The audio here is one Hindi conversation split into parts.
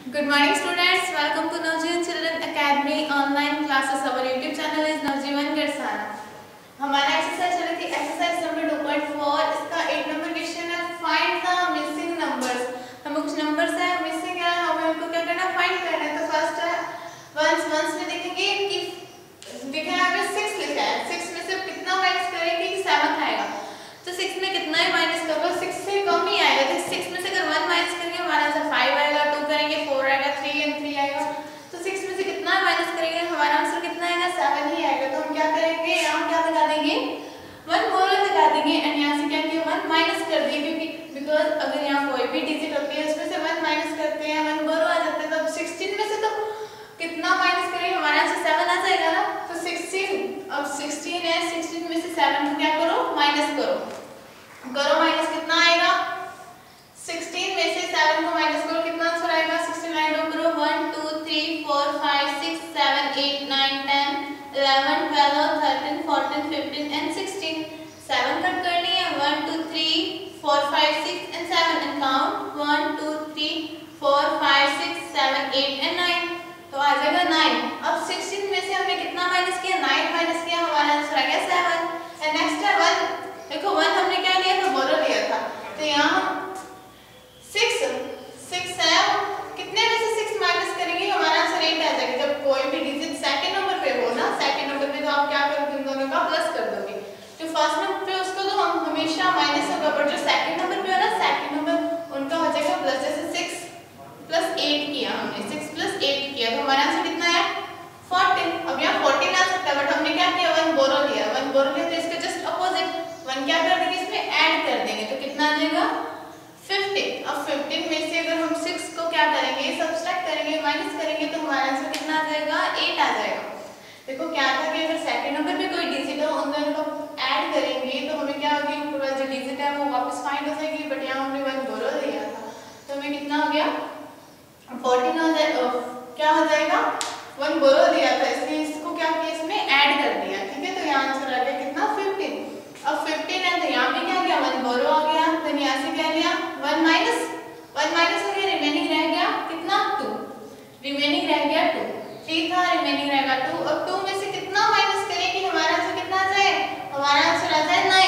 Good morning students. Welcome to Navjeevan Children Academy online classes. Our YouTube channel is Navjeevan Garsana. हमारा एक्सरसाइज चल रही थी एक्सरसाइज नंबर 2.4 इसका एक नंबर क्वेश्चन है फाइंड द मिसिंग नंबर्स हमें कुछ नंबर्स है मिसिंग है हमें उनको क्या करना फाइंड करना है तो फ़र्स्ट है वंस वंस में देखेंगे कि देखा है हमें 6 लिखा है 6 में से कितना माइनस करेंगे कि 7 आएगा तो 6 में कितना ही माइनस कर लो 6 से कम ही आएगा तो 6 में से अगर 1 माइनस करेंगे हमारा आंसर 5 आएगा 2 करेंगे 4 आएगा 3 एंड 3 आएगा तो 6 में से कितना माइनस करेंगे हमारा आंसर कितना आएगा 7 ही आएगा तो हम क्या करेंगे यहाँ क्या लगा देंगे 1 मोर लगा देंगे एंड यहाँ से क्या किया 1 माइनस कर दिए क्योंकि बिकॉज़ अगर यहाँ कोई भी डिजिट होती है, उसमें से 1 माइनस करते हैं 1 बोरो आ जाता है तो 16 में से तो कितना माइनस करेंगे? हमारा आंसर 7 आ जाएगा ना? तो 16 अब 16 है 16 में से 7 को क्या करो? माइनस करो। करो माइनस कितना आएगा? 16 में से 7 को माइनस करो, कितना आंसर आएगा? 16 लाइन ड्रॉ करो। 1 2 3 4 5 6 7 8 9 10 11 12 13 14 15 एंड 16 7 कट करनी 7 एंड काउंट 1 2 3 4 5 6 7 8 एंड नाइन तो आ जाएगा 9 अब 16 में से हमने कितना माइनस किया 9 माइनस किया हमारा आंसर आ गया 7 एंड नेक्स्ट है 1 देखो 1 हमने क्या लिया था बोरो लिया था तो यहाँ हम 6 6 है कितने में से 6 माइनस करेंगे हमारा आंसर 8 आ जाएगा जब कोई भी डिजिट सेकंड नंबर पे हो ना सेकंड नंबर पे तो आप क्या करोगे उन दोनों का प्लस कर दोगे जो फ़र्स्ट नंबर पे उसको तो हम हमेशा माइनस होगा पर जो सेकंड नंबर पे हो ना सेकंड नंबर उनका हो जाएगा प्लस जैसे 6 प्लस 8 किया हमने 6 प्लस 8 किया तो हमारा आंसर कितना है 14 अब यहाँ 14 आ सकता है बट हमने क्या किया 1 1 तो इसका जस्ट अपोजिट 1 क्या कर देंगे? इसमें ऐड कर देंगे। तो कितना आ जाएगा? 15 अब 15 में से अगर हम 6 को क्या करेंगे? सब्सट्रैक्ट करेंगे माइनस करेंगे तो हमारा आंसर कितना आ जाएगा? 8 आ जाएगा। देखो क्या था कि अगर सेकंड नंबर पे कोई डिजिट हो, उन दोनों को ऐड करेंगे तो हमें क्या होगी? वाला जो डिजिट है वो वापस फाइंड हो जाएगी बट यहाँ हमने 1 बोरो लिया था तो हमें कितना हो गया 14 हो जाए क्या हो जाएगा 1 बोरो लिया था इसलिए इसको क्या किया इसमें ऐड कर दिया ठीक है तो यहाँ आंसर आ गया कितना 15 अब 15 है तो यहाँ पे क्या गया 1 बोरो आ गया तो यहाँ से क्या लिया 1 माइनस 1 माइनस हो गया रिमेनिंग रह गया कितना? 2 रिमेनिंग रह गया 2 3 था रिमेनिंग रहेगा 2 अब 2 में से कितना माइनस करें कि हमारा आंसर कितना आ जाए? हमारा आंसर आ जाए 9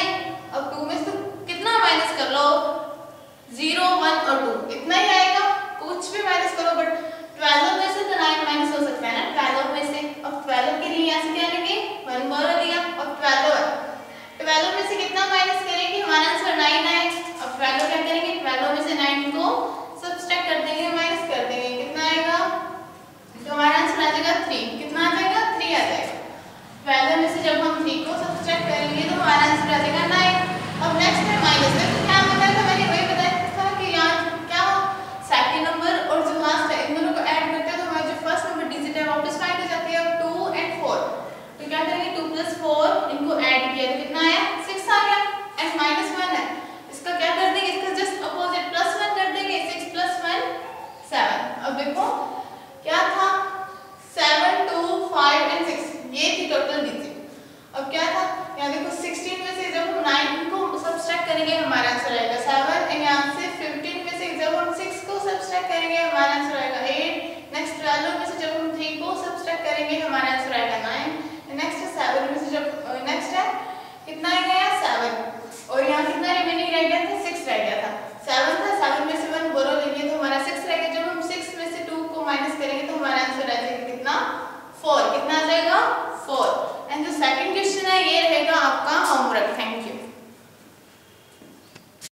अब 2 में से कितना माइनस कर लो? 0 1 और 2 इतना ही आएगा। कुछ भी माइनस करो बट 12 में से तो 9 माइनस हो सकता है ना? 12 में से। अब 12 के लिए यहाँ से क्या लेंगे 1 बोरो लिया अब 12 है 12 में से कितना माइनस करेंगे हमारा आंसर 9 आए? 12 क्या करेंगे? 12 में से नाइन को सब्सट्रैक्ट कर देंगे हमारा आंसर आएगा सेवन एंड यहाँ से फिफ्टीन में से जब हम सिक्स को सब्सट्रैक्ट करेंगे, हमारा आंसर आएगा एट नेक्स्ट ट्वेल्व में से जब हम थ्री को सब्सट्रैक्ट करेंगे, हमारा आंसर आएगा नाइन नेक्स्ट सेवन में से जब नेक्स्ट है, कितना आ गया? सेवन और यहाँ कितना रिमेनिंग रह गया था सिक्स रह गया था. सेवन था सेवन में से वन बोरो लेंगे तो हमारा सिक्स रह गया. जब हम सिक्स में से टू को माइनस करेंगे तो हमारा आंसर आ जाएगा कितना? फोर कितना आ जाएगा? फोर एंड जो सेकेंड क्वेश्चन है, ये रहेगा आपका